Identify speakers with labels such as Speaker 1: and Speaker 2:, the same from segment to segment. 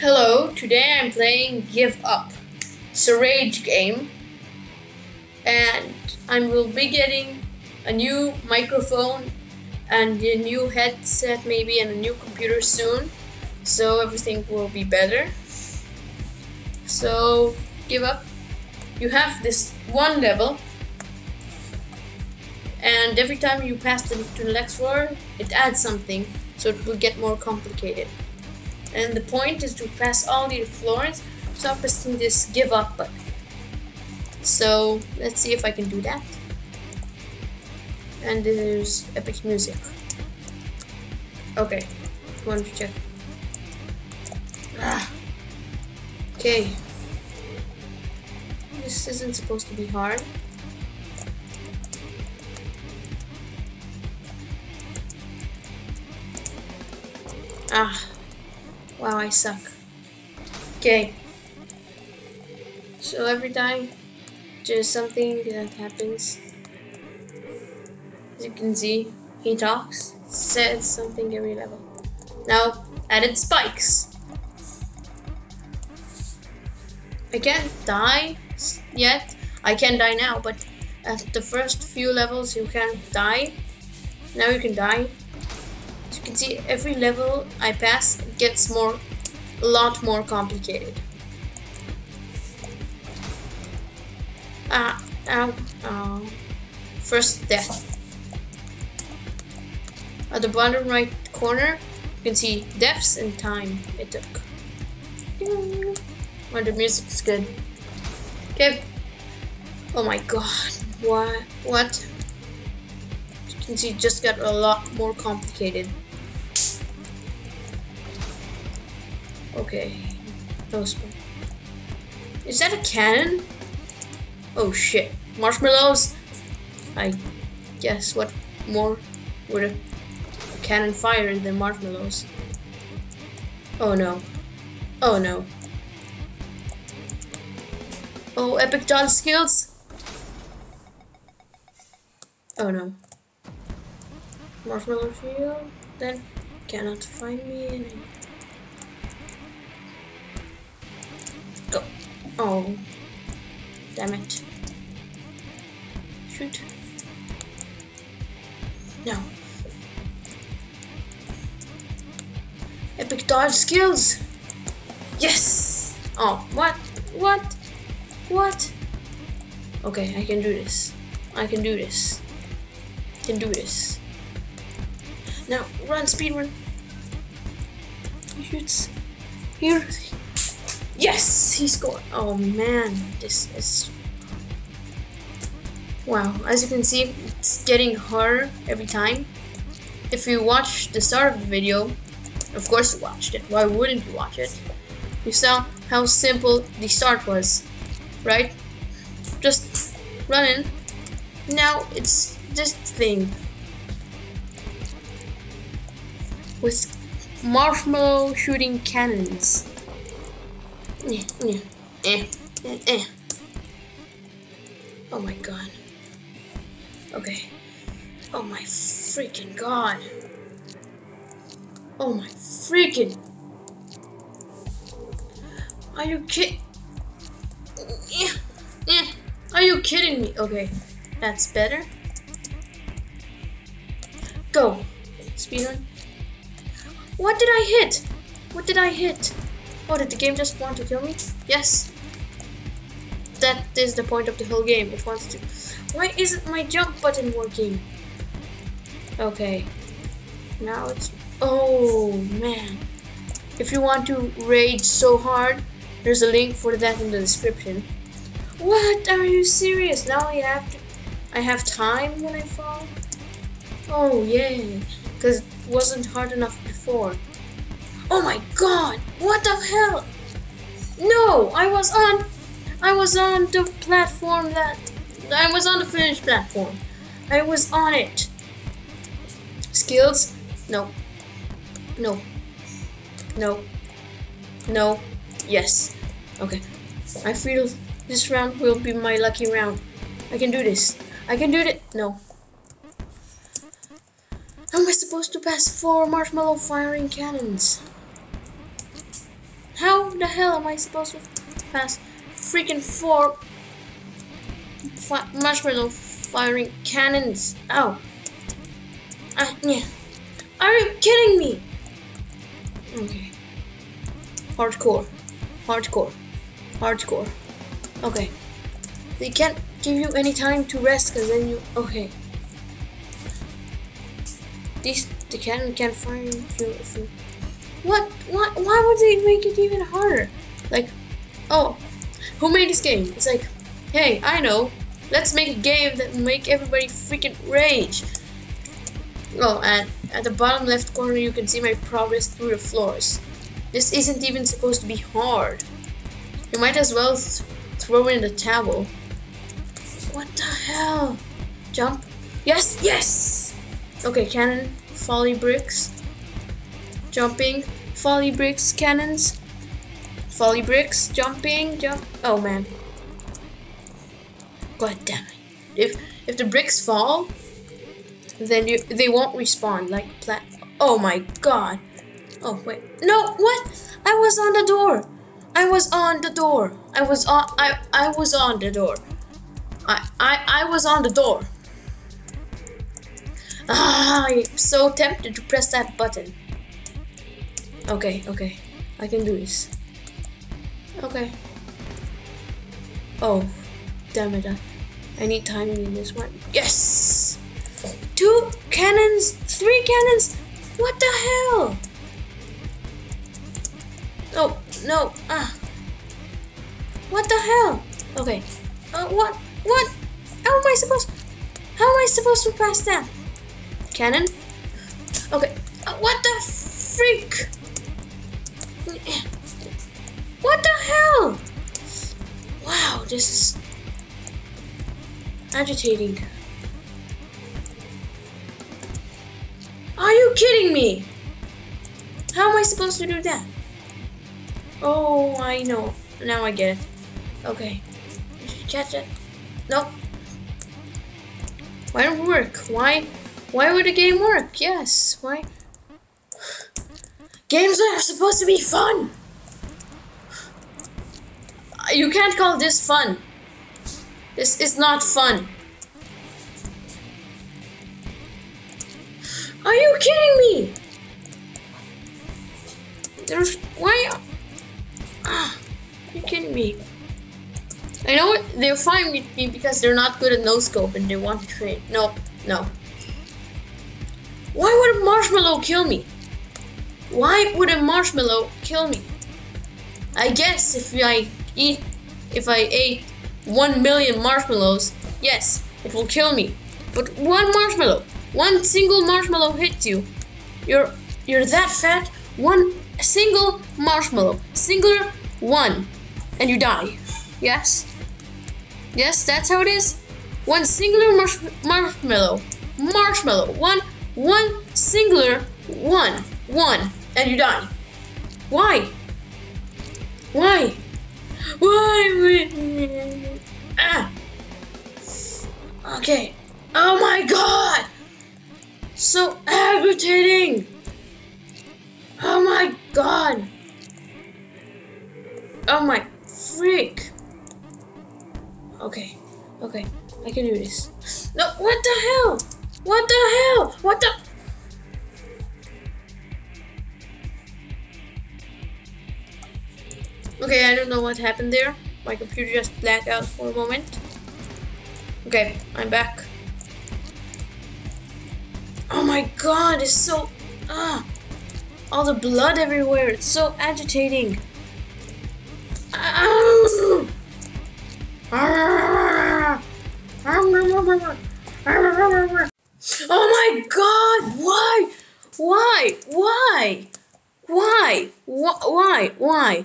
Speaker 1: Hello, today I'm playing Give Up. It's a rage game. And I will be getting a new microphone and a new headset maybe and a new computer soon. So everything will be better. So give up. You have this one level and every time you pass to the next floor it adds something so it will get more complicated and the point is to pass all the floors I'm pressing this give up. Button so let's see if I can do that. And there's epic music. Okay one to check. Ah. okay. This isn't supposed to be hard. Ah Wow, I suck. Okay. So every time there's something that happens, as you can see, he talks, says something every level. Now, added spikes. I can't die yet. I can die now, but at the first few levels you can't die. Now you can die As you can see every level I pass gets more, a lot more complicated. Ah, ow, ow. First death. At the bottom right corner, you can see deaths and time it took. Oh, the music is good. Okay. Oh my god. What? What? You can see just got a lot more complicated. Okay. Spell. Is that a cannon? Oh shit. Marshmallows? I guess what more would a, a cannon fire than marshmallows? Oh no. Oh no. Oh, epic dodge skills? Oh no. Marshmallow shield? Then cannot find me any. Oh. Damn it. Shoot. No. Epic dodge skills! Yes! Oh, what? What? What? Okay, I can do this. I can do this. I can do this. Now, run, speed run. Shoots. Here, Yes, he scored. Oh man, this is. Wow, as you can see, it's getting harder every time. If you watch the start of the video, of course you watched it, why wouldn't you watch it? You saw how simple the start was, right? Just running. Now it's this thing. With marshmallow shooting cannons. Eh, eh, eh, oh my god. Okay. Oh my freaking god. Oh my freaking. Are you kidding? Are you kidding me? Okay, that's better. Go. Speedrun. What did I hit? What did I hit? Oh, did the game just want to kill me? Yes. That is the point of the whole game. It wants to... Why isn't my jump button working? Okay. Now it's... Oh, man. If you want to rage so hard, there's a link for that in the description. What? Are you serious? Now I have to... I have time when I fall? Oh, yeah. Because it wasn't hard enough before. Oh my god! What the hell? No! I was on... I was on the platform that... I was on the finished platform. I was on it. Skills? No. No. No. No. Yes. Okay. I feel this round will be my lucky round. I can do this. I can do it. No. How am I supposed to pass four marshmallow firing cannons? How the hell am I supposed to pass? Freaking four marshmallow firing cannons. Ow. Uh, yeah. Are you kidding me? Okay. Hardcore. Hardcore. Hardcore. Okay. They can't give you any time to rest because then you. Okay. These the cannon can't fire you if you. What? Why? Why would they make it even harder? Like, oh, who made this game? It's like, hey, I know. Let's make a game that make everybody freaking rage. Oh, and at the bottom left corner you can see my progress through the floors. This isn't even supposed to be hard. You might as well th throw in the towel. What the hell? Jump? Yes, yes! Okay, cannon, folly bricks. Jumping, folly bricks, cannons. Folly bricks, jumping, jump. Oh man. God damn it. If if the bricks fall, then you they won't respawn like plat. Oh my god. Oh wait. No, what? I was on the door. I was on the door. I was on I I was on the door. I I I was on the door. Ah, I'm so tempted to press that button. Okay, okay. I can do this. Okay. Oh, damn it. I need timing in this one. Yes! Two cannons, three cannons. What the hell? Oh, no. Ah. What the hell? Okay. Uh, what? What? How am I supposed? How am I supposed to pass that? Cannon. Okay. Uh, what the freak? What the hell? Wow, this is agitating. Are you kidding me? How am I supposed to do that? Oh, I know. Now I get it. Okay. Catch it. Nope. Why don't work? Why? Why would a game work? Yes. Why? Games are supposed to be fun. You can't call this fun. This is not fun. Are you kidding me? There's why? Ah, are you kidding me? I know what they're fine with me because they're not good at no scope and they want to train. No, no. Why would a marshmallow kill me? Why would a marshmallow kill me? I guess if I eat, if I ate one million marshmallows, yes, it will kill me. But one marshmallow, one single marshmallow hits you. You're you're that fat. One single marshmallow, singular one, and you die. Yes, yes, that's how it is. One singular marsh marshmallow, marshmallow, one, one singular one, one, and you die. Why? Why? Why? Ah. Okay. Oh my god! So aggravating! Oh my god! Oh my freak! Okay, okay, I can do this. No, what the hell? What the hell? What the? Okay, I don't know what happened there. My computer just blacked out for a moment. Okay, I'm back. Oh my god, it's so... Ah! All the blood everywhere. It's so agitating. Oh my god! Why? Why? Why? Why? Why? Why? Why?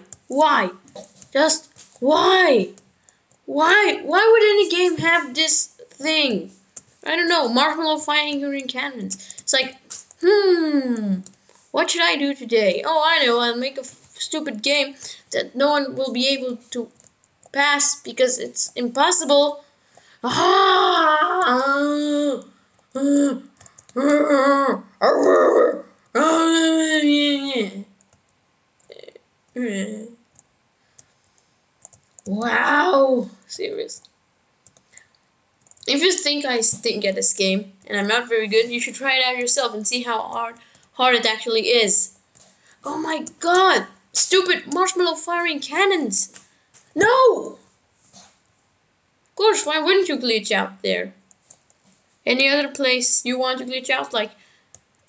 Speaker 1: Just why? Why? Why would any game have this thing? I don't know. Marshmallow fighting green cannons. It's like, hmm, what should I do today? Oh, I know. I'll make a stupid game that no one will be able to pass because it's impossible. Ah! Wow. Serious. If you think I stink at this game and I'm not very good, you should try it out yourself and see how hard hard it actually is. Oh my god! Stupid marshmallow firing cannons! No! Of course, why wouldn't you glitch out there? Any other place you want to glitch out? Like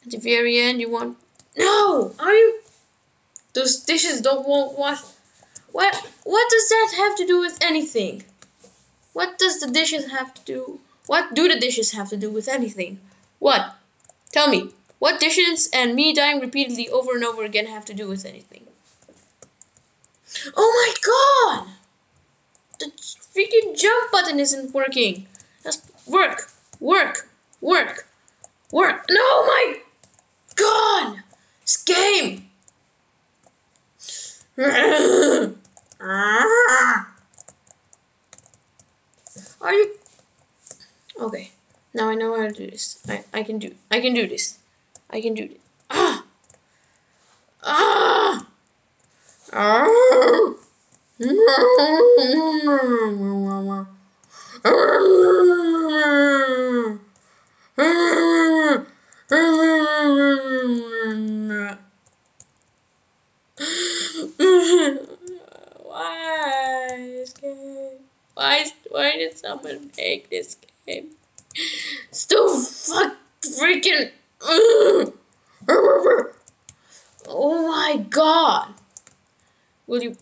Speaker 1: at the very end you want No! Are you those dishes don't want what what what does that have to do with anything? What does the dishes have to do? What do the dishes have to do with anything? What? Tell me. What dishes and me dying repeatedly over and over again have to do with anything? Oh my god! The freaking jump button isn't working. Just work, work, work, work. No, oh my god! This game! Are you okay? Now I know how to do this. I I can do I can do this. I can do this. Ah ah ah. Make this game? Still fuck freaking. Mm. Oh my god. Will you.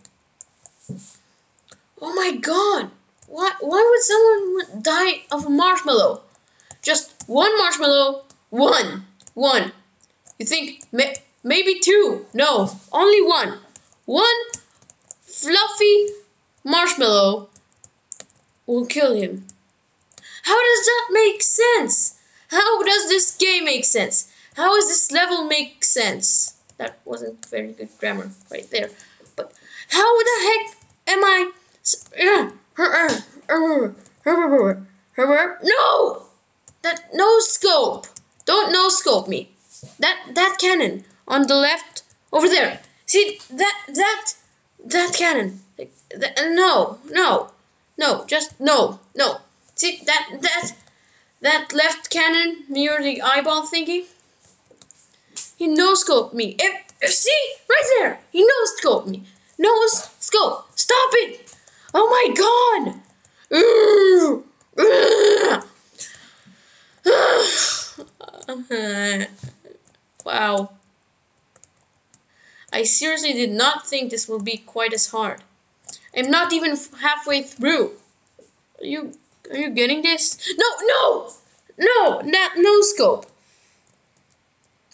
Speaker 1: Oh my god. Why, why would someone die of a marshmallow? Just one marshmallow. One. One. You think may, maybe two. No, only one. One fluffy marshmallow will kill him. How does that make sense? How does this game make sense? How does this level make sense? That wasn't very good grammar right there. But how the heck am I? No! That no scope. Don't no scope me. That that cannon on the left over there. See that that that cannon. no, no. No, just no, no. See that that that left cannon near the eyeball thingy? He no scoped me. If, if see right there, he no scoped me. Nose scope. Stop it! Oh my god! wow. I seriously did not think this would be quite as hard. I'm not even halfway through. Are you are you getting this? No, no, no, not no scope.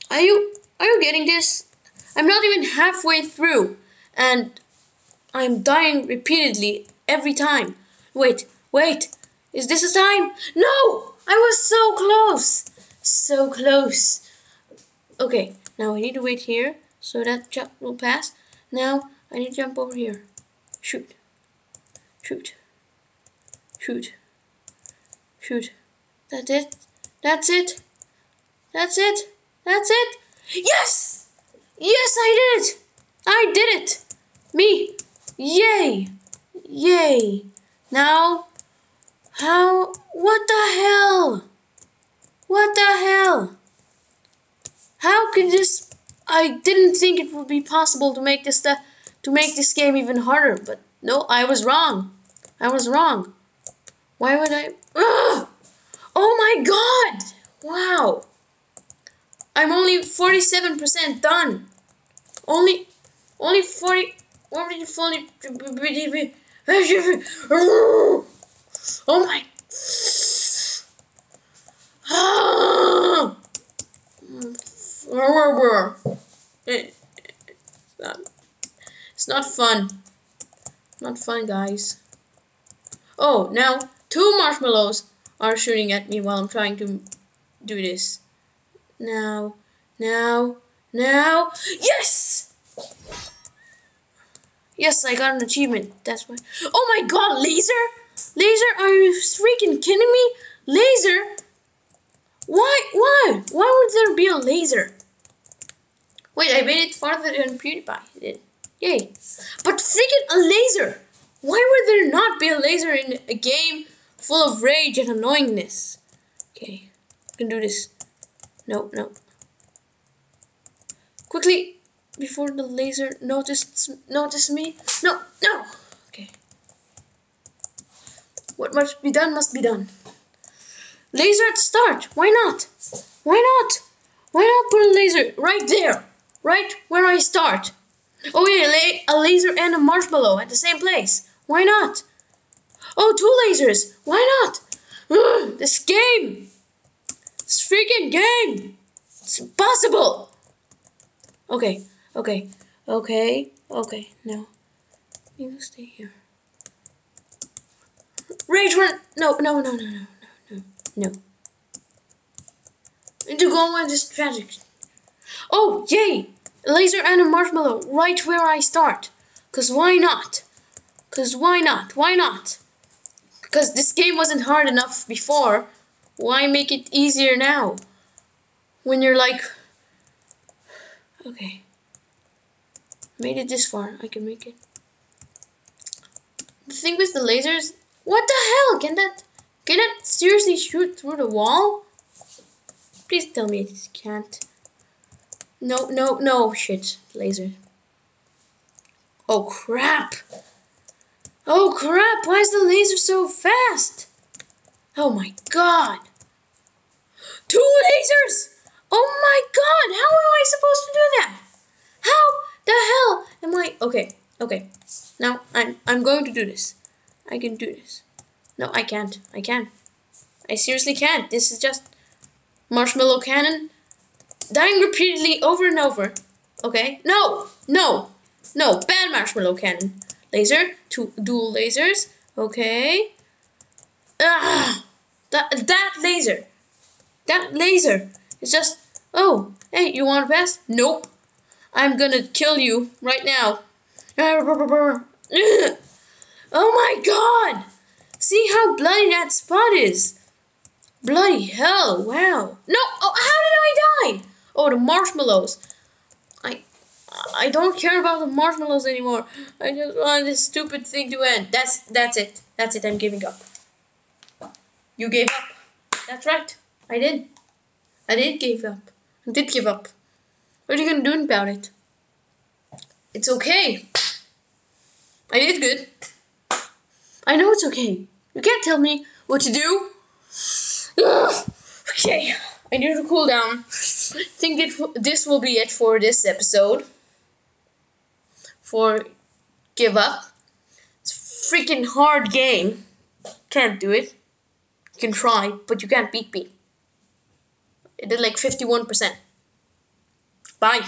Speaker 1: Are you are you getting this? I'm not even halfway through, and I'm dying repeatedly every time. Wait, wait, is this a time? No, I was so close, so close. Okay, now I need to wait here so that jump will pass. Now I need to jump over here. Shoot. Shoot. Shoot. Shoot. That's it. That's it. That's it. That's it. Yes! Yes, I did it! I did it! Me! Yay! Yay! Now, how? What the hell? What the hell? How could this? I didn't think it would be possible to make this to make this game even harder, but no, I was wrong. I was wrong. Why would I? Ugh! Oh my god! Wow. I'm only 47% done. Only, only 40, only 40, oh my. Not, it's not fun. Not fun, guys. Oh, now two marshmallows are shooting at me while I'm trying to do this. Now, now, now. Yes! Yes, I got an achievement. That's why. Oh my god, laser? Laser? Are you freaking kidding me? Laser? Why? Why? Why would there be a laser? Wait, I made it farther than PewDiePie did. Yay. But freaking a laser! Why would there not be a laser in a game full of rage and annoyingness? Okay, I can do this. No, no. Quickly, before the laser notices notice me. No, no. Okay. What must be done must be done. Laser at start. Why not? Why not? Why not put a laser right there? Right where I start. Oh yeah, a laser and a marshmallow at the same place. Why not? Oh, two lasers. Why not? Ugh, this game. This freaking game. It's impossible. Okay, okay, okay, okay. No, you stay here. Rage run. No, no, no, no, no, no, no, no. To go on this tragic. Oh, yay! laser and a marshmallow right where I start. Cause why not? Cause why not? Why not? Because this game wasn't hard enough before. Why make it easier now? When you're like... Okay. Made it this far. I can make it. The thing with the lasers... What the hell? Can that... Can that seriously shoot through the wall? Please tell me it can't. No, no, no, shit, laser. Oh crap! Oh crap, why is the laser so fast? Oh my god! Two lasers! Oh my god, how am I supposed to do that? How the hell am I? Okay, okay. Now, I'm, I'm going to do this. I can do this. No, I can't. I can't. I seriously can't. This is just marshmallow cannon dying repeatedly over and over. Okay, no, no, no, bad marshmallow cannon. Laser, two dual lasers. Okay. Ah, that that laser, that laser it's just. Oh, hey, you want to pass? Nope. I'm gonna kill you right now. Oh my god! See how bloody that spot is. Bloody hell, wow. No, oh, how did I die? Oh, the marshmallows. I don't care about the marshmallows anymore. I just want this stupid thing to end. That's that's it. That's it. I'm giving up. You gave up. That's right. I did. I did give up. I did give up. What are you gonna do about it? It's okay. I did good. I know it's okay. You can't tell me what to do. Ugh. Okay. I need to cool down. I think it, this will be it for this episode. For Give Up. It's freaking hard game. Can't do it. You can try, but you can't beat me. It did like 51%. Bye.